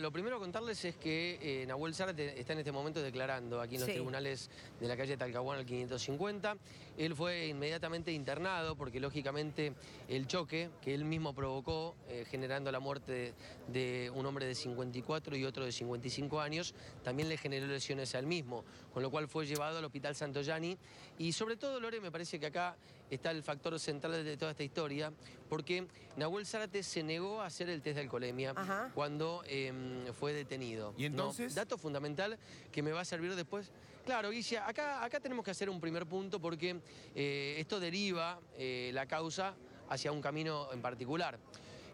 Lo primero a contarles es que eh, Nahuel Zárate está en este momento declarando aquí en los Sí. tribunales de la calle Talcahuano al 550. Él fue inmediatamente internado porque lógicamente el choque que él mismo provocó eh, generando la muerte de, de un hombre de 54 y otro de 55 años también le generó lesiones al mismo, con lo cual fue llevado al Hospital Santoyani y sobre todo Lore me parece que acá está el factor central de toda esta historia porque Nahuel Zárate se negó a hacer el test de alcoholemia Ajá. cuando eh, fue detenido. ¿Y entonces? ¿no? Dato fundamental que me va a servir después. Claro, Guilla, acá, acá tenemos que hacer un primer punto porque eh, esto deriva eh, la causa hacia un camino en particular.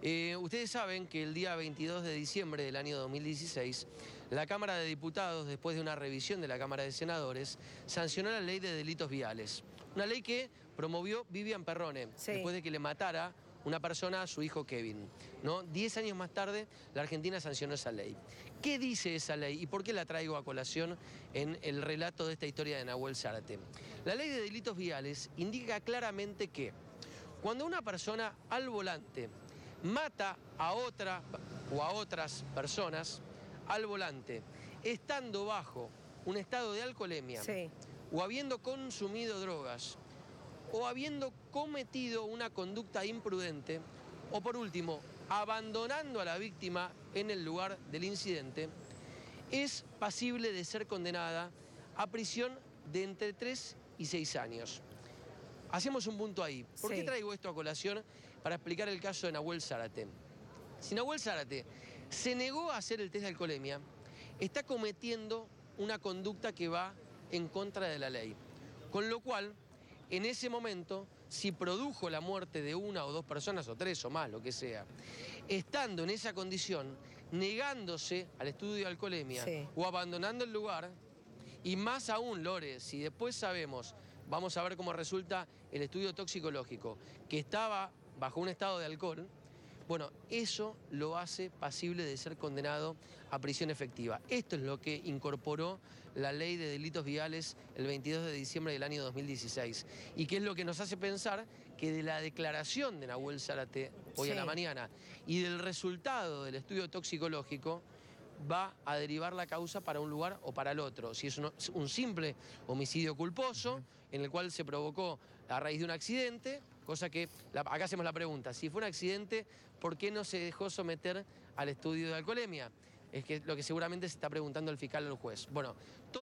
Eh, ustedes saben que el día 22 de diciembre del año 2016, la Cámara de Diputados, después de una revisión de la Cámara de Senadores, sancionó la ley de delitos viales. Una ley que promovió Vivian Perrone, Sí. después de que le matara una persona a su hijo Kevin. ¿no? Diez años más tarde, la Argentina sancionó esa ley. ¿Qué dice esa ley y por qué la traigo a colación en el relato de esta historia de Nahuel Zárate? La ley de delitos viales indica claramente que cuando una persona al volante mata a otra o a otras personas al volante, estando bajo un estado de alcoholemia Sí. o habiendo consumido drogas o habiendo cometido una conducta imprudente o por último, abandonando a la víctima en el lugar del incidente, es pasible de ser condenada a prisión de entre 3 y 6 años. Hacemos un punto ahí. ¿Por Sí. qué traigo esto a colación? Para explicar el caso de Nahuel Zárate. Si Nahuel Zárate se negó a hacer el test de alcoholemia, está cometiendo una conducta que va en contra de la ley. Con lo cual, en ese momento, si produjo la muerte de una o dos personas, o tres o más, lo que sea, estando en esa condición, negándose al estudio de alcoholemia Sí. o abandonando el lugar, y más aún, Lore, si después sabemos, vamos a ver cómo resulta el estudio toxicológico, que estaba bajo un estado de alcohol, bueno, eso lo hace pasible de ser condenado a prisión efectiva. Esto es lo que incorporó la ley de delitos viales el 22 de diciembre del año 2016 y que es lo que nos hace pensar que de la declaración de Nahuel Zárate hoy a la mañana y del resultado del estudio toxicológico va a derivar la causa para un lugar o para el otro. Si es un, un simple homicidio culposo, en el cual se provocó a raíz de un accidente, cosa que, acá hacemos la pregunta, si fue un accidente, ¿por qué no se dejó someter al estudio de alcoholemia? Es que lo que seguramente se está preguntando el fiscal o el juez. Bueno,